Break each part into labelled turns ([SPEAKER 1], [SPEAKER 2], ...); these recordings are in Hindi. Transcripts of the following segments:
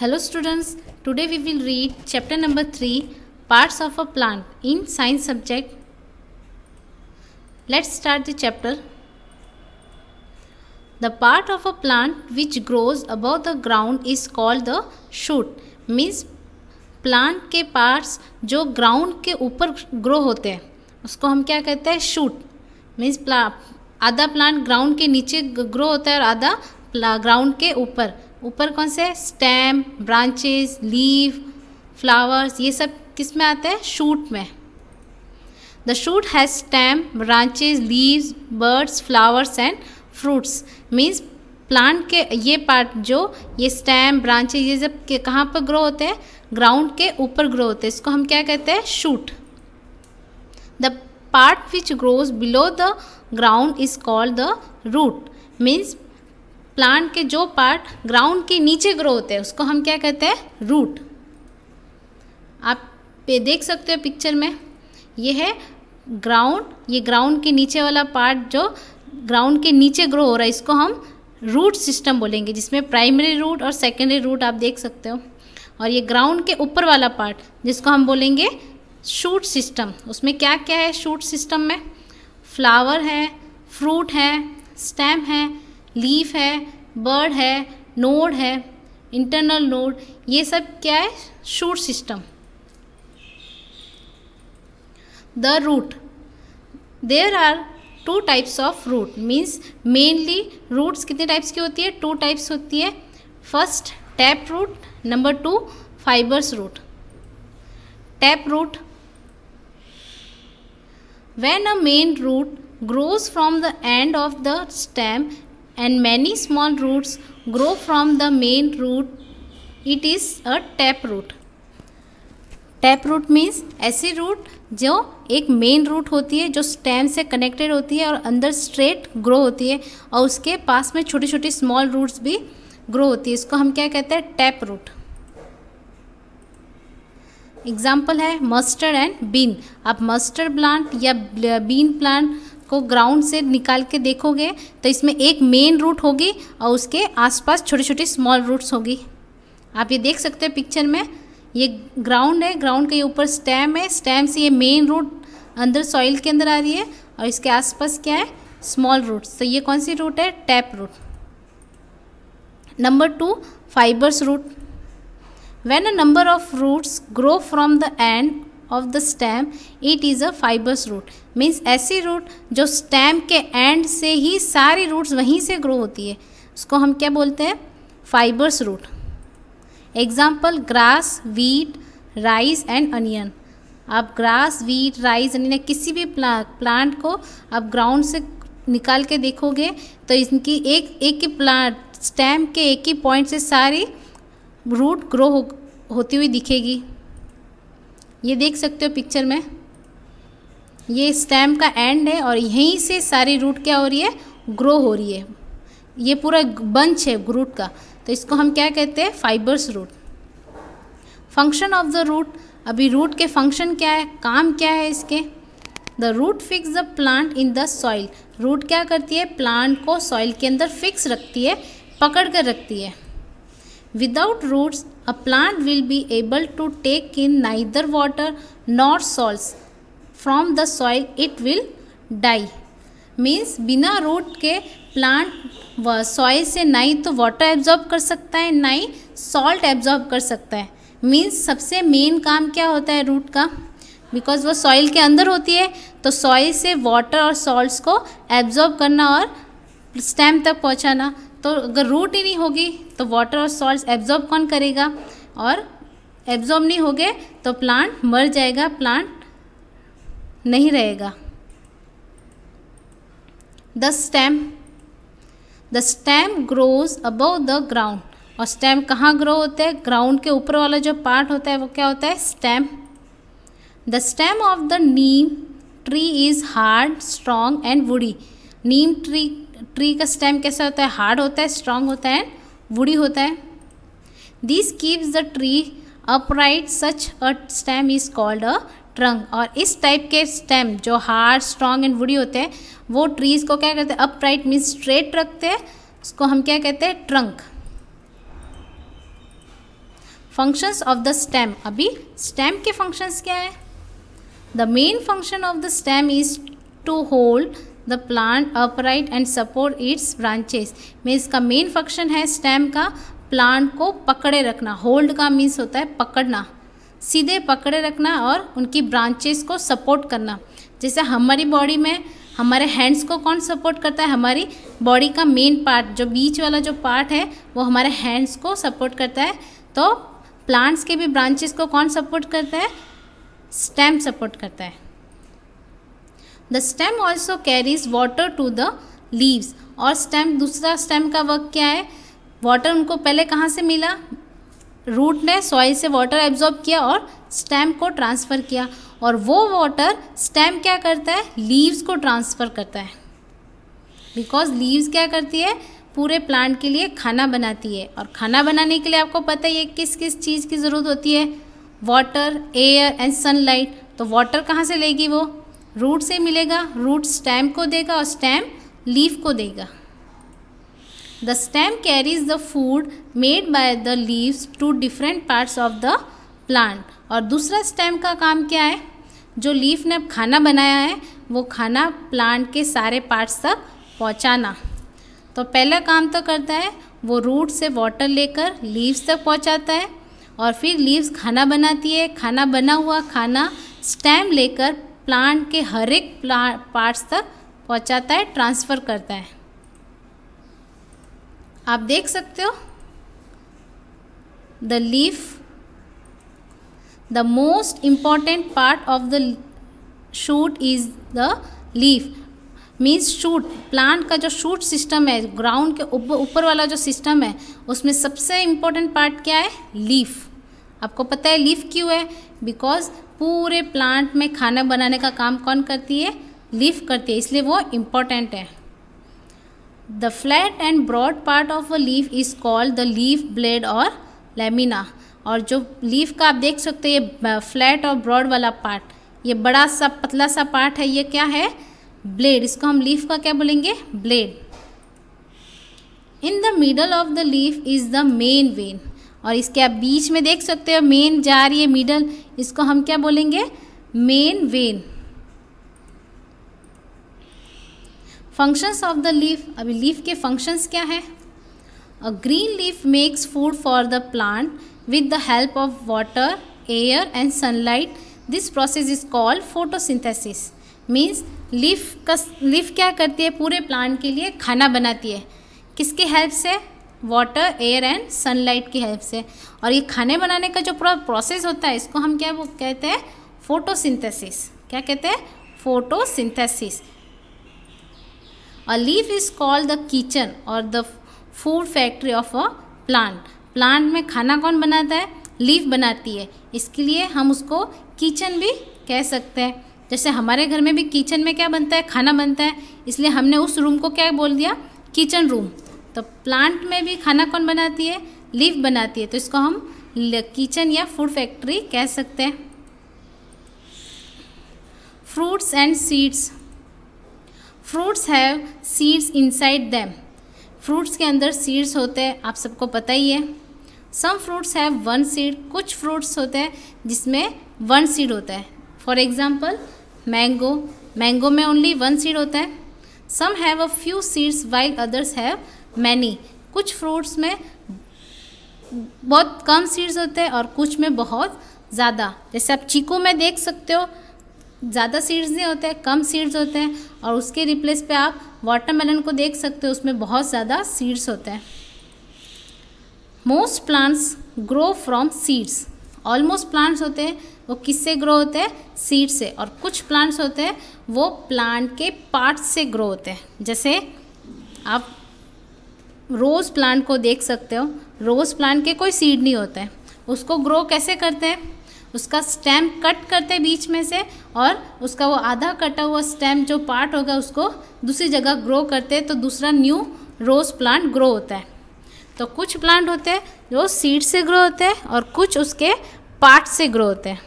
[SPEAKER 1] Hello students today we will read chapter number three parts of a plant in science subject let's start the chapter the part of a plant which grows above the ground is called the shoot means plant के पार्ट्स जो ग्राउंड के ऊपर ग्रो होते हैं, उसको हम क्या कहते हैं? शूट मीन्स आधा प्लांट ग्राउंड के नीचे ग्रो होता है और आधा ग्राउंड के ऊपर। ऊपर कौन से? स्टेम ब्रांचेस लीव फ्लावर्स ये सब किसमें आते हैं? शूट में। The shoot has stem branches leaves buds flowers and fruits means plant के ये पार्ट जो, ये स्टेम ब्रांचेज ये सब के कहाँ पर ग्रो होते हैं? ग्राउंड के ऊपर ग्रो होते हैं। इसको हम क्या कहते हैं? Shoot the part which grows below the ground is called the root means plant के जो पार्ट ग्राउंड के नीचे ग्रो होते हैं, उसको हम क्या कहते हैं? रूट। आप पे देख सकते हो पिक्चर में। ये है ग्राउंड, ये ग्राउंड के नीचे वाला पार्ट जो ग्राउंड के नीचे ग्रो हो रहा है, इसको हम रूट सिस्टम बोलेंगे, जिसमें प्राइमरी रूट और सेकेंडरी रूट आप देख सकते हो। और ये ग्राउंड के ऊपर वाला पार्ट, जिसको हम बोलेंगे शूट सिस्टम, उसमें क्या क्या है शूट सिस्टम में? फ्लावर है, फ्रूट है, स्टेम है लीफ है, बर्ड है, नोड है, इंटरनल नोड, ये सब क्या है? Shoot system. The root. There are two types of root means mainly roots कितने टाइप्स की होती है? टू टाइप्स होती है। First, tap root. Number two, fibrous root. Tap root. When a main root grows from the end of the stem and many small roots grow from the main root. It is a tap root. Tap root means ऐसी रूट जो एक मेन रूट होती है, जो स्टेम से कनेक्टेड होती है और अंदर स्ट्रेट ग्रो होती है और उसके पास में छोटी छोटी स्मॉल रूट्स भी ग्रो होती है। इसको हम क्या कहते हैं? टैप रूट एग्ज़ाम्पल है मस्टर्ड एंड बीन आप मस्टर्ड प्लांट या बीन प्लांट को ग्राउंड से निकाल के देखोगे तो इसमें एक मेन रूट होगी और उसके आसपास छोटी छोटी स्मॉल रूट्स होगी। आप ये देख सकते हैं पिक्चर में, ये ग्राउंड है ग्राउंड के ऊपर स्टेम है स्टेम से ये मेन रूट अंदर सॉइल के अंदर आ रही है और इसके आसपास क्या है? स्मॉल रूट्स तो ये कौन सी रूट है? Tap root number two fibrous root when a number of roots grow from the end of the stem it is a fibrous root means ऐसी रूट जो स्टेम के एंड से ही सारी रूट्स वहीं से ग्रो होती है। उसको हम क्या बोलते हैं? Fibrous root example grass wheat rice and onion आप ग्रास वीट राइस अनियन किसी भी प्ला, प्लांट को आप ग्राउंड से निकाल के देखोगे तो इनकी एक एक ही प्लांट स्टेम के एक ही पॉइंट से सारी रूट ग्रो हो, होती हुई दिखेगी। ये देख सकते हो पिक्चर में। ये स्टैम का एंड है और यहीं से सारी रूट क्या हो रही है? ग्रो हो रही है। ये पूरा बंच है रूट का। तो इसको हम क्या कहते हैं? Fibrous root function of the root अभी रूट के फ़ंक्शन क्या है? काम क्या है इसके? The root fix the plant in the soil root क्या करती है? प्लांट को सॉइल के अंदर फिक्स रखती है, पकड़ कर रखती है। Without roots, a plant will be able to take in neither water nor salts from the soil. It will die. Means बिना रूट के प्लांट सॉइल से ना ही तो वाटर एब्जॉर्ब कर सकता है ना ही सॉल्ट एब्जॉर्ब कर सकता है मीन्स सबसे मेन काम क्या होता है रूट का बिकॉज़ वो सॉइल के अंदर होती है तो सॉइल से वाटर और सॉल्ट्स को एब्जॉर्ब करना और स्टेम तक पहुंचाना तो अगर रूट ही नहीं होगी तो वाटर और सॉल्ट एब्जॉर्ब कौन करेगा? और एब्जॉर्ब नहीं होगे तो प्लांट मर जाएगा प्लांट नहीं रहेगा। The stem the stem grows above the ground और स्टेम कहाँ ग्रो होते हैं? ग्राउंड के ऊपर वाला जो पार्ट होता है, वो क्या होता है? Stem the stem of the neem tree is hard strong and woody neem tree tree का स्टेम कैसा होता है? हार्ड होता है, स्ट्रांग होता है, वुडी होता है। This keeps the tree upright such a stem is called a trunk और इस टाइप के स्टेम जो हार्ड स्ट्रांग एंड वुडी होते हैं, वो ट्रीज को क्या कहते हैं? अपराइट मीन्स स्ट्रेट रखते हैं, उसको हम क्या कहते हैं? Trunk functions of the stem अभी स्टेम के फ़ंक्शंस क्या है? The main function of the stem is to hold the plant upright and support its branches means का मेन फ़ंक्शन है स्टेम का प्लांट को पकड़े रखना होल्ड का मीन्स होता है पकड़ना सीधे पकड़े रखना और उनकी ब्रांचेस को सपोर्ट करना जैसे हमारी बॉडी में हमारे हैंड्स को कौन सपोर्ट करता है हमारी बॉडी का मेन पार्ट जो बीच वाला जो पार्ट है वो हमारे हैंड्स को सपोर्ट करता है तो प्लांट्स के भी ब्रांचेस को कौन सपोर्ट करता है स्टेम सपोर्ट करता है the stem also carries water to the leaves और स्टेम दूसरा स्टेम का वर्क क्या है? वाटर उनको पहले कहाँ से मिला? रूट ने सॉइल से वाटर एब्जॉर्ब किया और स्टेम को ट्रांसफ़र किया। और वो वाटर स्टेम क्या करता है? लीव्स को ट्रांसफ़र करता है। बिकॉज़ लीव्स क्या करती है? पूरे प्लांट के लिए खाना बनाती है। और खाना बनाने के लिए आपको पता ही है किस किस चीज़ की ज़रूरत होती है। वाटर एयर एंड सनलाइट तो वाटर कहाँ से लेगी वो? रूट से मिलेगा, रूट स्टेम को देगा और स्टेम लीफ को देगा। The stem carries the food made by the leaves to different parts of the plant और दूसरा स्टेम का काम क्या है? जो लीफ ने खाना बनाया है, वो खाना प्लांट के सारे पार्ट्स तक पहुंचाना। तो पहला काम तो करता है, वो रूट से वाटर लेकर लीव्स तक पहुंचाता है। और फिर लीव्स खाना बनाती है, खाना बना हुआ खाना स्टेम लेकर प्लांट के हर एक पार्ट्स तक पहुंचाता है ट्रांसफ़र करता है। आप देख सकते हो the leaf the most important part of the shoot is the leaf means shoot plant का जो शूट सिस्टम है ग्राउंड के ऊपर वाला जो सिस्टम है, उसमें सबसे इम्पोर्टेंट पार्ट क्या है? लीफ आपको पता है लीफ क्यों है? बिकॉज़ पूरे प्लांट में खाना बनाने का काम कौन करती है? लीफ करती है, इसलिए वो इम्पोर्टेंट है। The flat and broad part of a leaf is called the leaf blade और लेमिना और जो लीफ का आप देख सकते हैं, ये फ्लैट और ब्रॉड वाला पार्ट ये बड़ा सा पतला सा पार्ट है, ये क्या है? ब्लेड इसको हम लीफ का क्या बोलेंगे? Blade in the middle of the leaf is the main vein और इसके आप बीच में देख सकते हो मेन जा रही है मिडल इसको हम क्या बोलेंगे? Main vein functions of the leaf अभी लीफ के फ़ंक्शंस क्या है? A green leaf makes food for the plant with the help of water, air and sunlight. This process is called photosynthesis. Means leaf का लीफ क्या करती है? पूरे प्लांट के लिए खाना बनाती है। किसके हेल्प से? वाटर एयर एंड सनलाइट की हेल्प से। और ये खाने बनाने का जो पूरा प्रोसेस होता है, इसको हम क्या कहते हैं? फोटोसिंथेसिस क्या कहते हैं? Photosynthesis a leaf is called the kitchen और the food factory of a plant plant में खाना कौन बनाता है? लीफ बनाती है। इसके लिए हम उसको किचन भी कह सकते हैं। जैसे हमारे घर में भी किचन में क्या बनता है? खाना बनता है। इसलिए हमने उस रूम को क्या बोल दिया? किचन रूम तो प्लांट में भी खाना कौन बनाती है? लीव बनाती है। तो इसको हम किचन या फ़ूड फैक्ट्री कह सकते हैं। Fruits and seeds fruits have seeds inside them fruits के अंदर सीड्स होते हैं। आप सबको पता ही है। Some fruits have one seed कुछ फ्रूट्स होते हैं जिसमें वन सीड होता है। फॉर एग्ज़ाम्पल मैंगो मैंगो में ओनली वन सीड होता है। Some have a few seeds while others have many. कुछ फ्रूट्स में बहुत कम सीड्स होते हैं और कुछ में बहुत ज़्यादा। जैसे आप चीकू में देख सकते हो, ज़्यादा सीड्स नहीं होते हैं कम सीड्स होते हैं और उसके रिप्लेस पे आप वाटरमेलन को देख सकते हो, उसमें बहुत ज़्यादा सीड्स होते हैं। Most plants grow from seeds. Almost plants होते हैं, वो किससे ग्रो होते हैं? सीड से। और कुछ प्लांट्स होते हैं, वो प्लांट के पार्ट से ग्रो होते हैं। जैसे आप रोज़ प्लांट को देख सकते हो। रोज़ प्लांट के कोई सीड नहीं होते। हैं उसको ग्रो कैसे करते हैं? उसका स्टेम कट करते हैं बीच में से और उसका वो आधा कटा हुआ स्टेम जो पार्ट होगा उसको दूसरी जगह ग्रो करते हैं तो दूसरा न्यू रोज़ प्लांट ग्रो होता है। तो कुछ प्लांट होते हैं जो सीड से ग्रो होते हैं और कुछ उसके पार्ट से ग्रो होते हैं।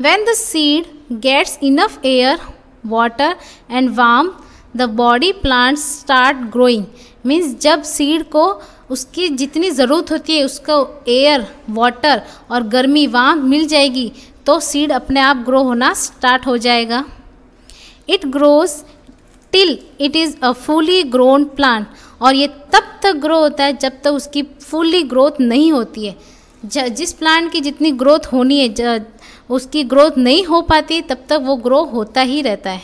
[SPEAKER 1] When the seed gets enough air water and warm the body plants start growing means जब सीड को उसकी जितनी ज़रूरत होती है, उसका एयर वाटर और गर्मी वहाँ मिल जाएगी तो सीड अपने आप ग्रो होना स्टार्ट हो जाएगा। It grows till it is a fully grown plant और ये तब तक ग्रो होता है जब तक उसकी फुली ग्रोथ नहीं होती है। जिस प्लांट की जितनी ग्रोथ होनी है उसकी ग्रोथ नहीं हो पाती, तब तक वो ग्रो होता ही रहता है।